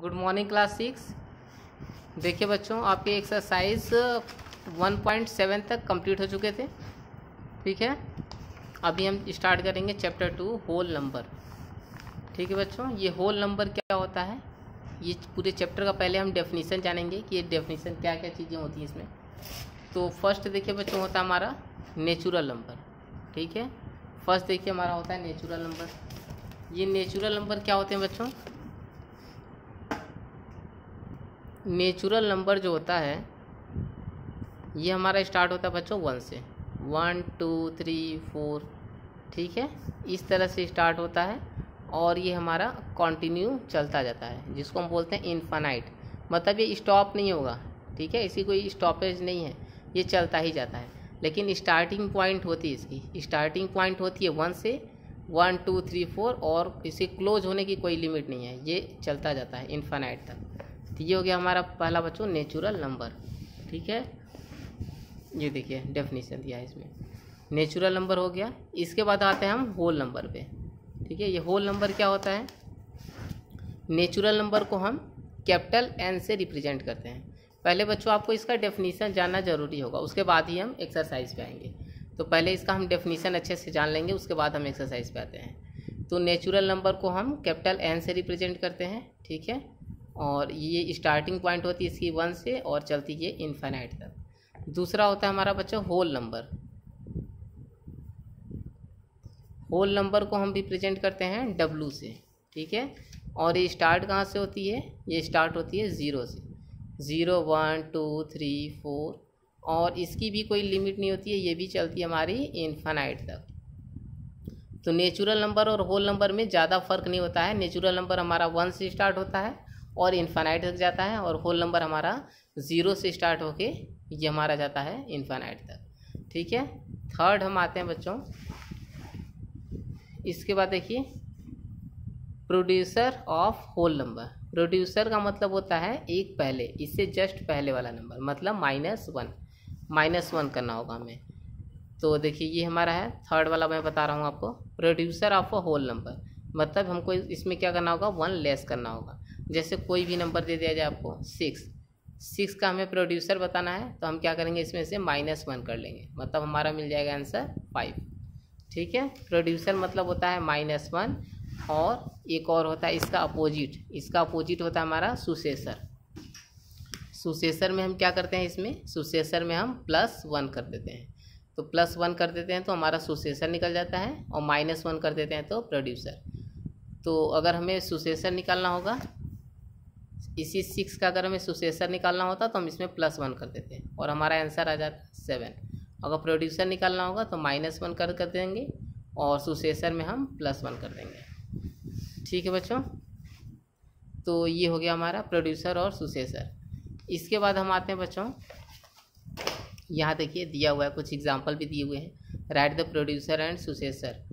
Good morning class six. देखिए बच्चों, आपके एक्सरसाइज 1.7 तक कंप्लीट हो चुके थे। ठीक है? अभी हम स्टार्ट करेंगे चैप्टर टू होल नंबर ठीक है बच्चों? ये होल नंबर क्या होता है? ये पूरे चैप्टर का पहले हम डेफिनेशन जानेंगे कि ये डेफिनेशन क्या क्या चीज़ें होती हैं इसमें। तो फ़र्स्ट देखिए बच्चों, होता है हमारा नेचुरल नंबर ठीक है? फ़र्स्ट देखिए हमारा होता है नेचुरल नंबर ये नेचुरल नंबर क्या होते हैं बच्चों? नेचुरल नंबर जो होता है, ये हमारा स्टार्ट होता है बच्चों वन से। वन, टू, थ्री, फोर, ठीक है? इस तरह से स्टार्ट होता है और ये हमारा कंटिन्यू चलता जाता है, जिसको हम बोलते हैं इन्फानाइट मतलब ये स्टॉप नहीं होगा, ठीक है? इसी कोई स्टॉपेज नहीं है, ये चलता ही जाता है। लेकिन स्टार्टिंग पॉइंट होती है इसकी। स्टार्टिंग पॉइंट होती है वन से, वन, टू, थ्री, फोर और इसे क्लोज होने की कोई लिमिट नहीं है, ये चलता जाता है इन्फानाइट तक। तो ये हो गया हमारा पहला बच्चों नेचुरल नंबर ठीक है? ये देखिए डेफिनेशन दिया है इसमें। नेचुरल नंबर हो गया। इसके बाद आते हैं हम होल नंबर पे, ठीक है? ये होल नंबर क्या होता है? नेचुरल नंबर को हम कैपिटल एन से रिप्रेजेंट करते हैं। पहले बच्चों आपको इसका डेफिनेशन जानना ज़रूरी होगा, उसके बाद ही हम एक्सरसाइज पे आएँगे। तो पहले इसका हम डेफिनेशन अच्छे से जान लेंगे, उसके बाद हम एक्सरसाइज पे आते हैं। तो नेचुरल नंबर को हम कैपिटल एन से रिप्रेजेंट करते हैं, ठीक है? और ये स्टार्टिंग पॉइंट होती है इसकी वन से और चलती है इन्फाइनाइट तक। दूसरा होता है हमारा बच्चा होल नंबर होल नंबर को हम रिप्रेजेंट करते हैं डब्लू से, ठीक है? और ये स्टार्ट कहाँ से होती है? ये स्टार्ट होती है ज़ीरो से। Zero one two three four और इसकी भी कोई लिमिट नहीं होती है, ये भी चलती है हमारी इन्फानाइट तक। तो नेचुरल नंबर और होल नंबर में ज़्यादा फ़र्क नहीं होता है। नेचुरल नंबर हमारा वन से स्टार्ट होता है। और इन्फानाइट तक जाता है और होल नंबर हमारा ज़ीरो से स्टार्ट होके ये हमारा जाता है इन्फानाइट तक। ठीक है? थर्ड हम आते हैं बच्चों। इसके बाद देखिए। Producer of whole number producer का मतलब होता है एक पहले। इससे जस्ट पहले वाला नंबर मतलब माइनस वन माइनस वन करना होगा हमें। तो देखिए, ये हमारा है। थर्ड वाला मैं बता रहा हूँ आपको। Producer of a whole number मतलब हमको इसमें क्या करना होगा? वन लेस करना होगा। जैसे कोई भी नंबर दे दिया जाए आपको सिक्स सिक्स का हमें प्रोड्यूसर बताना है तो हम क्या करेंगे, इसमें से माइनस वन कर लेंगे। मतलब हमारा मिल जाएगा आंसर फाइव ठीक है? प्रोड्यूसर मतलब होता है माइनस वन और एक और होता है इसका अपोजिट इसका अपोजिट होता है हमारा सुसेसर सुसेसर में हम क्या करते हैं इसमें? सुसेसर में हम प्लस वन कर देते हैं। तो प्लस वन कर देते हैं तो हमारा सुसेसर निकल जाता है और माइनस वन कर देते हैं तो प्रोड्यूसर तो अगर हमें सुसेसर निकालना होगा इसी सिक्स का अगर हमें सुसेसर निकालना होता तो हम इसमें प्लस वन कर देते हैं। और हमारा आंसर आ जाता सेवन अगर प्रोड्यूसर निकालना होगा तो माइनस वन कर कर देंगे और सुसेसर में हम प्लस वन कर देंगे। ठीक है बच्चों? तो ये हो गया हमारा प्रोड्यूसर और सुसेसर इसके बाद हम आते हैं बच्चों। यहाँ देखिए दिया हुआ है, कुछ एग्ज़ाम्पल भी दिए हुए हैं। Right the producer and successor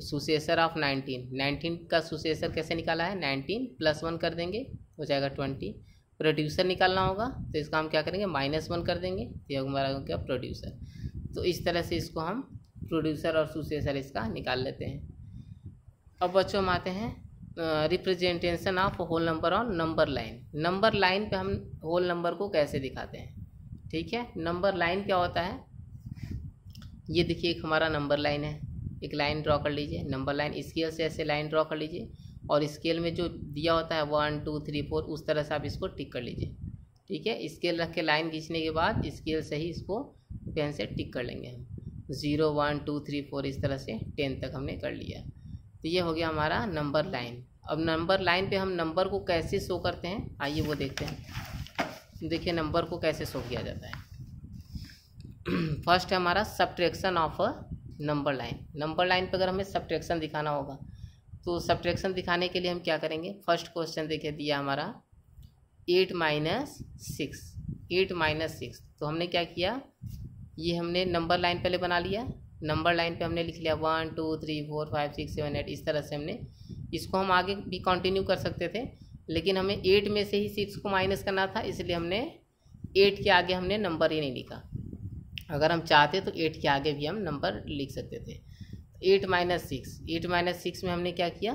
successor of nineteen nineteen का सुसेसर कैसे निकाला है? नाइनटीन प्लस वन कर देंगे। हो जाएगा ट्वेंटी। प्रोड्यूसर निकालना होगा तो इसका हम क्या करेंगे? माइनस वन कर देंगे तो ये हमारा गया प्रोड्यूसर। तो इस तरह से इसको हम प्रोड्यूसर और सुसेसर इसका निकाल लेते हैं। अब बच्चों हम आते हैं representation of whole number on number line number line पे हम होल नंबर को कैसे दिखाते हैं? ठीक है? नंबर लाइन क्या होता है? ये देखिए एक हमारा नंबर लाइन है। एक लाइन ड्रॉ कर लीजिए। नंबर लाइन स्केल से ऐसे लाइन ड्रॉ कर लीजिए। और स्केल में जो दिया होता है वन टू थ्री फोर उस तरह से आप इसको टिक कर लीजिए। ठीक है? स्केल रख के लाइन खींचने के बाद स्केल से ही इसको पेन से टिक कर लेंगे हम। Zero one two three four इस तरह से टेन तक हमने कर लिया। तो ये हो गया हमारा नंबर लाइन अब नंबर लाइन पे हम नंबर को कैसे शो करते हैं? आइए वो देखते हैं। देखिए नंबर को कैसे शो किया जाता है। फ़र्स्ट है हमारा subtraction of number line number line पे अगर हमें सब्ट्रैक्शन दिखाना होगा तो सब्ट्रैक्शन दिखाने के लिए हम क्या करेंगे? फ़र्स्ट क्वेश्चन देखिए, दिया हमारा। Eight minus six eight minus six तो हमने क्या किया? ये हमने नंबर लाइन पहले बना लिया। नंबर लाइन पे हमने लिख लिया one two three four five six seven eight इस तरह से हमने इसको हम आगे भी कंटिन्यू कर सकते थे। लेकिन हमें एट में से ही सिक्स को माइनस करना था, इसलिए हमने एट के आगे हमने नंबर ही नहीं लिखा। अगर हम चाहते तो एट के आगे भी हम नंबर लिख सकते थे। Eight minus six. Eight minus six में हमने क्या किया?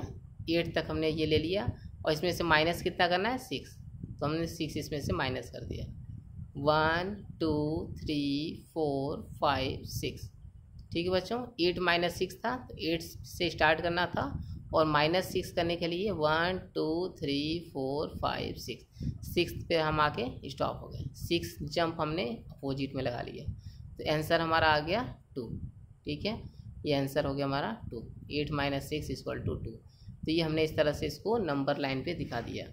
एट तक हमने ये ले लिया और इसमें से माइनस कितना करना है? सिक्स। तो हमने सिक्स इसमें से माइनस कर दिया। One, two, three, four, five, six. ठीक है बच्चों? एट माइनस सिक्स था तो एट से स्टार्ट करना था और माइनस सिक्स करने के लिए one, two, three, four, five, six. Six पे हम आके स्टॉप हो गए। सिक्स जंप हमने अपोजिट में लगा लिया। तो आंसर हमारा आ गया टू ठीक है? ये आंसर हो गया हमारा two. Eight minus six equal to two. तो ये हमने इस तरह से इसको नंबर लाइन पे दिखा दिया।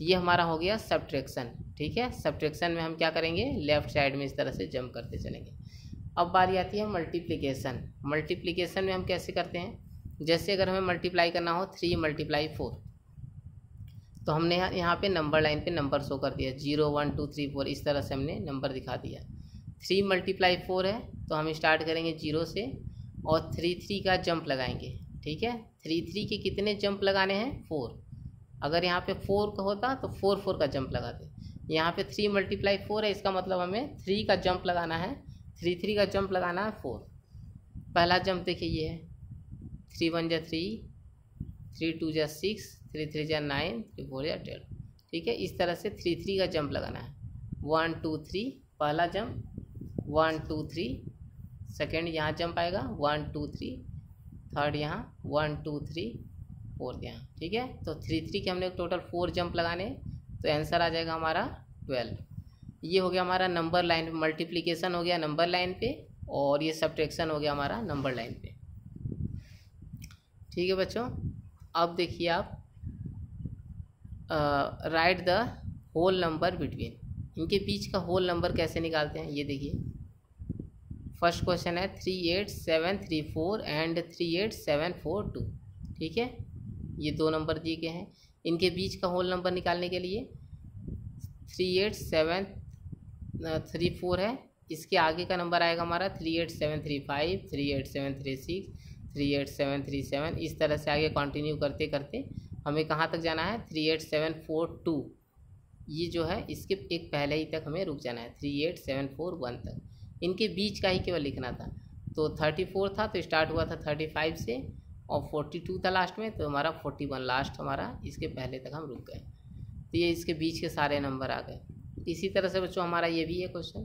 ये हमारा हो गया सब्ट्रैक्शन, ठीक है? सब्ट्रैक्शन में हम क्या करेंगे? लेफ़्ट साइड में इस तरह से जंप करते चलेंगे। अब बारी आती है मल्टीप्लिकेशन। मल्टीप्लिकेशन में हम कैसे करते हैं? जैसे अगर हमें मल्टीप्लाई करना हो, थ्री मल्टीप्लाई फोर। तो हमने यहाँ पे नंबर लाइन पे नंबर शो कर दिया। Zero, one, two, three, four, इस तरह से हमने नंबर दिखा दिया। थ्री मल्टीप्लाई फोर है तो हम स्टार्ट करेंगे ज़ीरो से। और थ्री थ्री का जंप लगाएँगे, ठीक है? थ्री थ्री के कितने जंप लगाने हैं? फोर अगर यहाँ पे फोर का होता तो फोर फोर का जंप लगाते यहाँ पे थ्री मल्टीप्लाई फोर है, इसका मतलब हमें थ्री का जंप लगाना है। थ्री थ्री का जंप लगाना है फोर पहला जंप देखिए ये है। थ्री वन जा थ्री थ्री टू जा सिक्स थ्री थ्री जा नाइन थ्री फोर या ट्वेल्व ठीक है? इस तरह से थ्री थ्री का जंप लगाना है। वन टू थ्री पहला jump one two three second यहाँ जंप आएगा, वन, टू, थ्री, थर्ड यहाँ, वन, टू, थ्री, फोर्थ यहाँ, ठीक है? तो थ्री थ्री के हमने टोटल फोर जंप लगाने तो आंसर आ जाएगा हमारा ट्वेल्व ये हो गया हमारा नंबर लाइन पे मल्टीप्लीकेशन हो गया नंबर लाइन पे और ये सब्ट्रैक्शन हो गया हमारा नंबर लाइन पे. ठीक है बच्चों? अब देखिए आप right the whole number between इनके बीच का होल नंबर कैसे निकालते हैं, ये देखिए. फ़र्स्ट क्वेश्चन है three eight seven three four and three eight seven four two, ठीक है? ये दो नंबर दिए गए हैं। इनके बीच का होल नंबर निकालने के लिए three eight seven three four है। इसके आगे का नंबर आएगा हमारा three eight seven three five, three eight seven three six, three eight seven three seven. इस तरह से आगे कंटिन्यू करते करते हमें कहाँ तक जाना है? Three eight seven four two. ये जो है, इसके एक पहले ही तक हमें रुक जाना है। Three eight seven four one तक। इनके बीच का ही केवल लिखना था। तो थर्टी फोर था तो स्टार्ट हुआ था थर्टी फाइव से और फोर्टी टू था लास्ट में तो हमारा फोर्टी वन लास्ट हमारा, इसके पहले तक हम रुक गए। तो ये इसके बीच के सारे नंबर आ गए। इसी तरह से बच्चों, हमारा ये भी है क्वेश्चन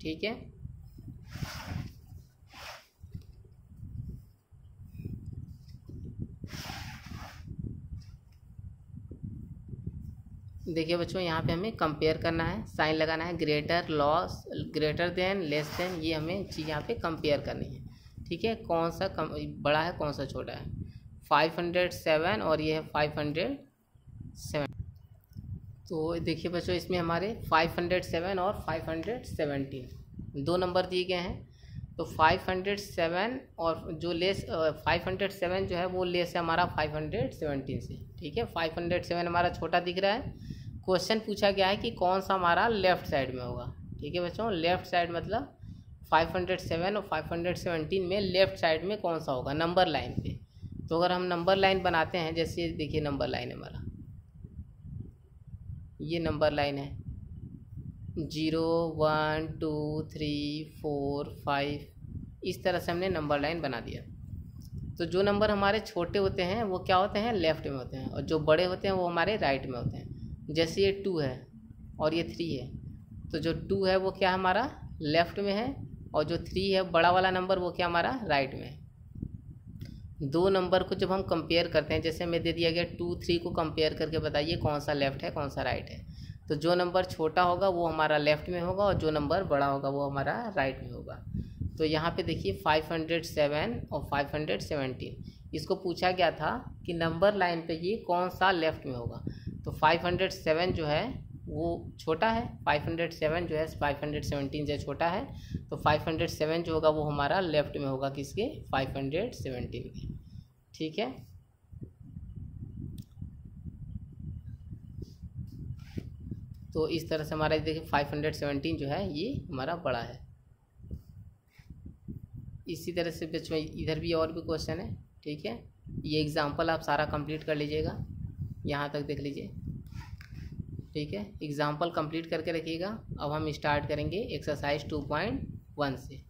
ठीक है? देखिए बच्चों, यहाँ पे हमें कंपेयर करना है साइन लगाना है greater loss greater than less than ये हमें चीज़ यहाँ पे कंपेयर करनी है। ठीक है? कौन सा कम, बड़ा है, कौन सा छोटा है? फाइव हंड्रेड सेवन और ये है फाइव हंड्रेड सेवन तो देखिए बच्चों, इसमें हमारे फाइव हंड्रेड सेवन और फाइव हंड्रेड सेवेंटीन दो नंबर दिए गए हैं। तो फाइव हंड्रेड सेवन और जो लेस फाइव हंड्रेड सेवन जो है, वो लेस है हमारा फाइव हंड्रेड सेवेंटीन से। ठीक है? फाइव हंड्रेड सेवन हमारा छोटा दिख रहा है। क्वेश्चन पूछा गया है कि कौन सा हमारा लेफ़्ट साइड में होगा। ठीक है बच्चों, लेफ़्ट साइड मतलब 507 और 517 में लेफ़्ट साइड में कौन सा होगा? नंबर लाइन पे। तो अगर हम नंबर लाइन बनाते हैं, जैसे देखिए नंबर लाइन है हमारा। ये नंबर लाइन है। Zero, one, two, three, four, five. इस तरह से हमने नंबर लाइन बना दिया। तो जो नंबर हमारे छोटे होते हैं, वो क्या होते हैं? लेफ़्ट में होते हैं और जो बड़े होते हैं, वो हमारे राइट में होते हैं। जैसे ये टू है और ये थ्री है तो जो टू है वो क्या हमारा लेफ़्ट में है और जो थ्री है बड़ा वाला नंबर वो क्या हमारा राइट में है। दो नंबर को जब हम कंपेयर करते हैं, जैसे मैं दे दिया गया टू थ्री को कंपेयर करके बताइए कौन सा लेफ़्ट है, कौन सा राइट है। तो जो नंबर छोटा होगा वो हमारा लेफ़्ट में होगा और जो नंबर बड़ा होगा वो हमारा राइट में होगा। तो यहाँ पे देखिए 507 और 517 इसको पूछा गया था कि नंबर लाइन पे ये कौन सा लेफ़्ट में होगा। तो 507 जो है, वो छोटा है। 507 जो है 517 जो छोटा है। तो 507 जो होगा, वो हमारा लेफ़्ट में होगा किसके? 517 के। ठीक है? तो इस तरह से हमारा, देखिए 517 जो है, ये हमारा बड़ा है। इसी तरह से बच्चों इधर भी और भी क्वेश्चन है। ठीक है? ये एग्ज़ाम्पल आप सारा कंप्लीट कर लीजिएगा। यहाँ तक देख लीजिए। ठीक है? एग्ज़ाम्पल कंप्लीट करके रखिएगा। अब हम स्टार्ट करेंगे एक्सरसाइज टू पॉइंट वन से।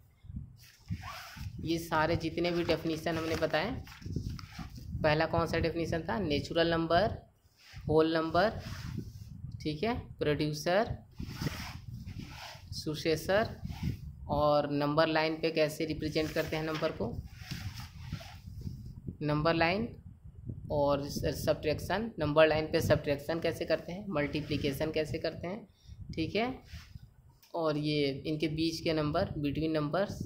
ये सारे जितने भी डेफिनीसन हमने बताए, पहला कौन सा डेफिनीसन था? नेचुरल नंबर होल नंबर ठीक है? प्रोड्यूसर सुसेसर और नंबर लाइन पे कैसे रिप्रेजेंट करते हैं नंबर को? नंबर लाइन और सब्ट्रैक्शन नंबर लाइन पे सब्ट्रैक्शन कैसे करते हैं? मल्टीप्लिकेशन कैसे करते हैं? ठीक है? और ये इनके बीच के नंबर बिटवीन नंबर्स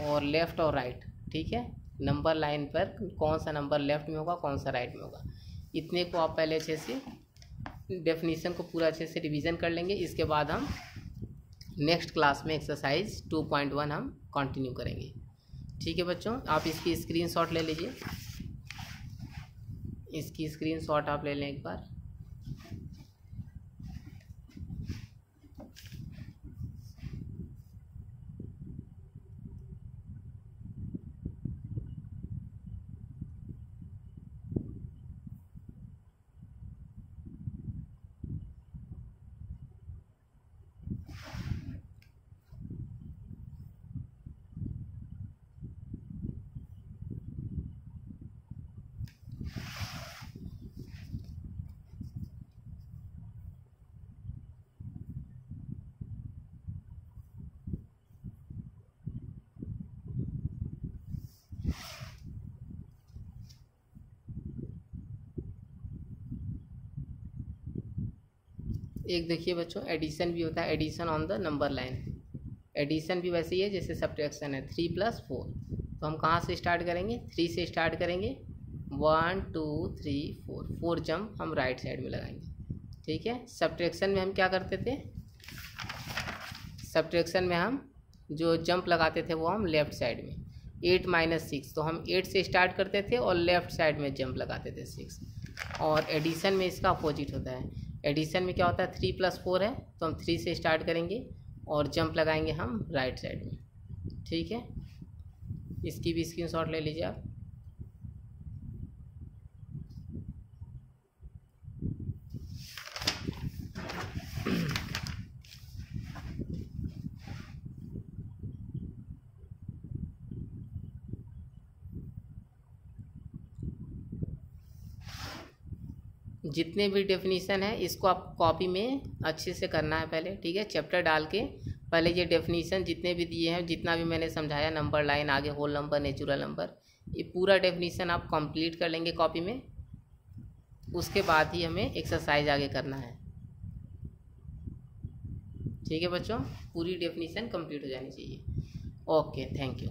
और लेफ़्ट और राइट ठीक है? नंबर लाइन पर कौन सा नंबर लेफ़्ट में होगा, कौन सा राइट में होगा? इतने को आप पहले अच्छे से डेफिनीसन को पूरा अच्छे से रिवीजन कर लेंगे। इसके बाद हम नेक्स्ट क्लास में एक्सरसाइज टू पॉइंट वन हम कंटिन्यू करेंगे। ठीक है बच्चों? आप इसकी स्क्रीनशॉट ले लीजिए। इसकी स्क्रीनशॉट आप ले लें एक बार। एक देखिए बच्चों एडिशन भी होता है addition on the number line addition भी वैसे ही है, जैसे सब्ट्रैक्शन है थ्री प्लस फोर तो हम कहाँ से स्टार्ट करेंगे? थ्री से स्टार्ट करेंगे। One two three four four jump हम राइट साइड में लगाएँगे। ठीक है? सब्ट्रैक्शन में हम क्या करते थे? सब्ट्रैक्शन में हम जो जंप लगाते थे वो हम लेफ़्ट साइड में। एट माइनस सिक्स तो हम एट से स्टार्ट करते थे और लेफ़्ट साइड में जंप लगाते थे सिक्स और एडिशन में इसका अपोजिट होता है। एडिशन में क्या होता है थ्री प्लस फोर है तो हम थ्री से स्टार्ट करेंगे और जंप लगाएँगे हम राइट साइड में। ठीक है? इसकी भी स्क्रीन शॉट ले लीजिए आप। जितने भी डेफिनीसन है, इसको आप कॉपी में अच्छे से करना है पहले, ठीक है? चैप्टर डाल के पहले ये डेफिनीसन जितने भी दिए हैं, जितना भी मैंने समझाया नंबर लाइन आगे होल नंबर नेचुरल नंबर ये पूरा डेफिनीसन आप कंप्लीट कर लेंगे कॉपी में। उसके बाद ही हमें एक्सरसाइज आगे करना है। ठीक है बच्चों? पूरी डेफिनीसन कंप्लीट हो जानी चाहिए। Okay thank you